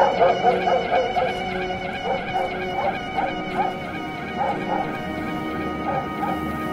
Thank you.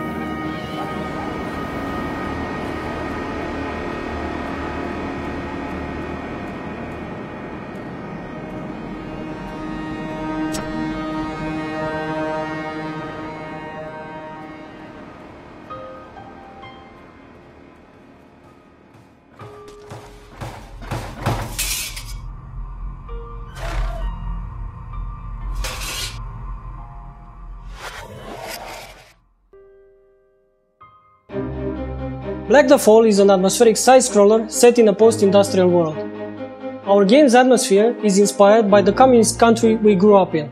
Black the Fall is an atmospheric side-scroller set in a post-industrial world. Our game's atmosphere is inspired by the communist country we grew up in.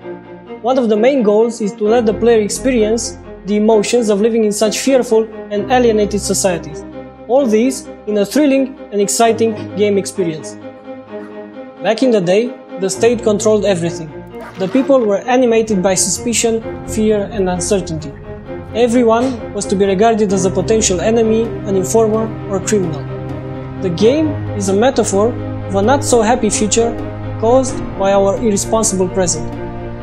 One of the main goals is to let the player experience the emotions of living in such fearful and alienated societies. All these in a thrilling and exciting game experience. Back in the day, the state controlled everything. The people were animated by suspicion, fear, and uncertainty. Everyone was to be regarded as a potential enemy, an informer, or criminal. The game is a metaphor of a not so happy future caused by our irresponsible present,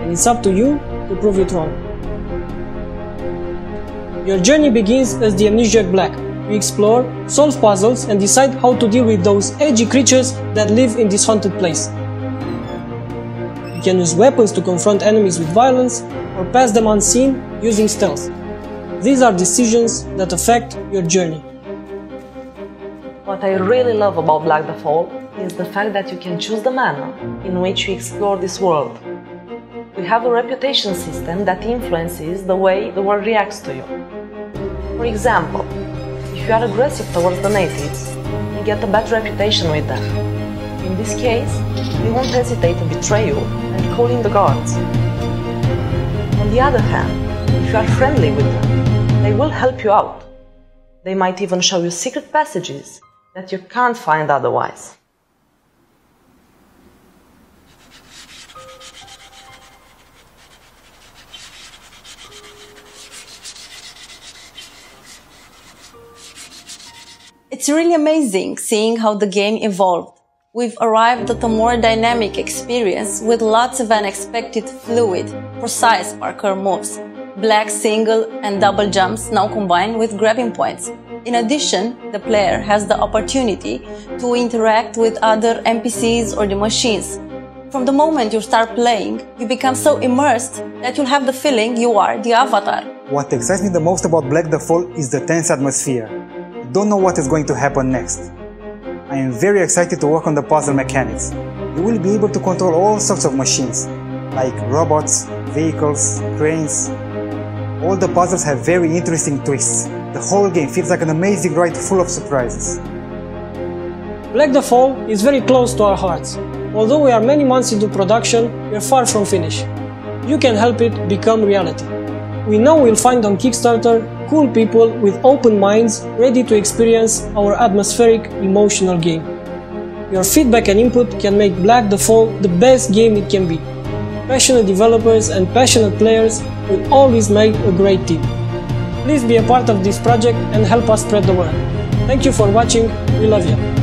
and it's up to you to prove it wrong. Your journey begins as the Amnesiac Black. You explore, solve puzzles, and decide how to deal with those edgy creatures that live in this haunted place. You can use weapons to confront enemies with violence, or pass them unseen using stealth. These are decisions that affect your journey. What I really love about Black the Fall is the fact that you can choose the manner in which you explore this world. We have a reputation system that influences the way the world reacts to you. For example, if you are aggressive towards the natives, you get a bad reputation with them. In this case, we won't hesitate to betray you and call in the guards. On the other hand, if you are friendly with them, they will help you out. They might even show you secret passages that you can't find otherwise. It's really amazing seeing how the game evolved. We've arrived at a more dynamic experience with lots of unexpected, fluid, precise parkour moves black single and double jumps now combined with grabbing points. In addition, the player has the opportunity to interact with other NPCs or the machines. From the moment you start playing, you become so immersed that you'll have the feeling you are the avatar. What excites me the most about Black the Fall is the tense atmosphere. Don't know what is going to happen next. I am very excited to work on the puzzle mechanics. You will be able to control all sorts of machines, like robots, vehicles, cranes, all the puzzles have very interesting twists. The whole game feels like an amazing ride full of surprises. Black the Fall is very close to our hearts. Although we are many months into production, we are far from finished. You can help it become reality. We know we'll find on Kickstarter cool people with open minds ready to experience our atmospheric, emotional game. Your feedback and input can make Black the Fall the best game it can be passionate developers and passionate players will always make a great team. Please be a part of this project and help us spread the word. Thank you for watching, we love you.